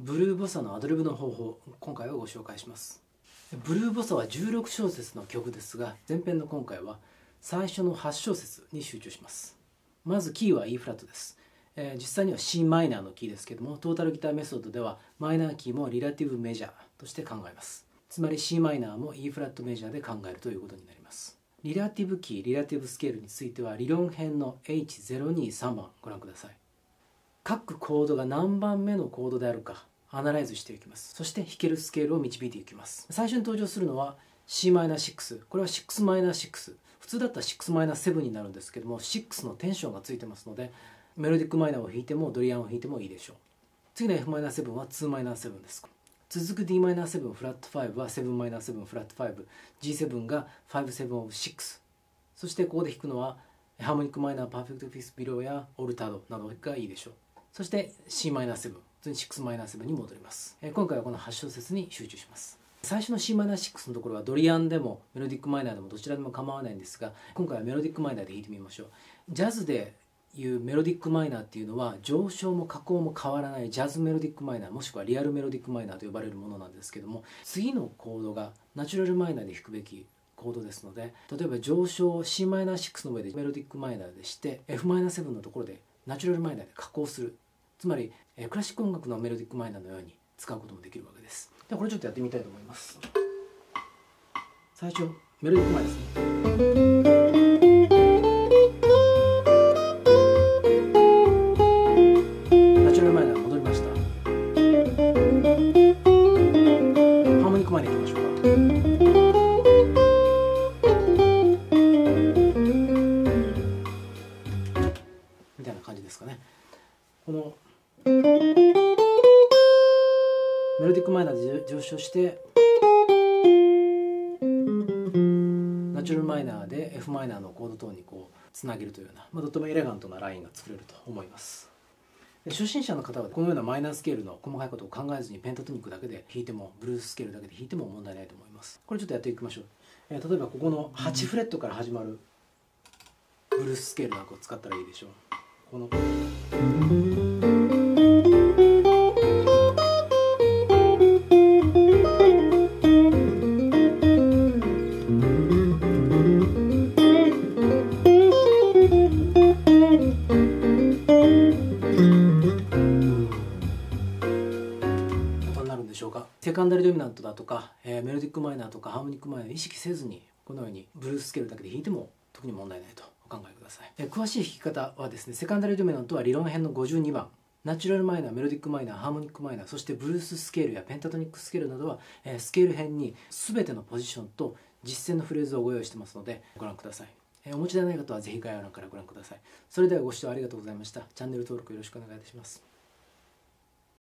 ブルーボサのアドリブの方法今回はご紹介します。ブルーボサは16小節の曲ですが前編の今回は最初の8小節に集中します。まずキーは E フラットです、えー、実際には C マイナーのキーですけどもトータルギターメソッドではマイナーキーもリラティブメジャーとして考えます。つまり c マイナーも E フラットメジャーで考えるということになります。リラティブキーリラティブスケールについては理論編の H023 番ご覧ください。各コードが何番目のコードであるかアナライズしていきます。そして弾けるスケールを導いていきます。最初に登場するのは c マイナー6これは6マイナー6普通だったら6マイナー7になるんですけども6のテンションがついてますのでメロディックマイナーを弾いてもドリアンを弾いてもいいでしょう。次の f マイナー7は2マイナー7です。続く d マイナー7フラット5は7マイナー7フラット 5G7 が57 of 6そしてここで弾くのはHarmonic Minor Perfect Fifth Below やオルタードなどがいいでしょう。そして c マイナー7に6マイナー7に戻ります。今回はこの8小節に集中します。最初の c マイナー6のところはドリアンでもメロディックマイナーでもどちらでも構わないんですが今回はメロディックマイナーで弾いてみましょう。ジャズでいうメロディックマイナーっていうのは上昇も下降も変わらないジャズメロディックマイナーもしくはリアルメロディックマイナーと呼ばれるものなんですけども次のコードがナチュラルマイナーで弾くべきコードですので例えば上昇を c マイナー6の上でメロディックマイナーでして f マイナー7のところでナチュラルマイナーで加工する。つまりクラシック音楽のメロディックマイナーのように使うこともできるわけです。でこれちょっとやってみたいと思います。最初メロディックマイナーですねですかね。このメロディックマイナーで上昇してナチュラルマイナーで F マイナーのコードトーンにこうつなげるというような、まあ、とてもエレガントなラインが作れると思います。初心者の方はこのようなマイナースケールの細かいことを考えずにペンタトニックだけで弾いてもブルーススケールだけで弾いても問題ないと思います。これちょっとやっていきましょう、えー、例えばここの8フレットから始まるブルーススケールなんかを使ったらいいでしょう。この。セカンダリドミナントだとか、えー、メロディックマイナーとかハーモニックマイナーを意識せずにこのようにブルーススケールだけで弾いても特に問題ないと。お考えください、え詳しい弾き方はですねセカンダリドミナントは理論編の52番。ナチュラルマイナーメロディックマイナーハーモニックマイナーそしてブルーススケールやペンタトニックスケールなどは、えスケール編に全てのポジションと実践のフレーズをご用意してますのでご覧ください、えお持ちでない方はぜひ概要欄からご覧ください。それではご視聴ありがとうございました。チャンネル登録よろしくお願いいたします。